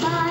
Bye.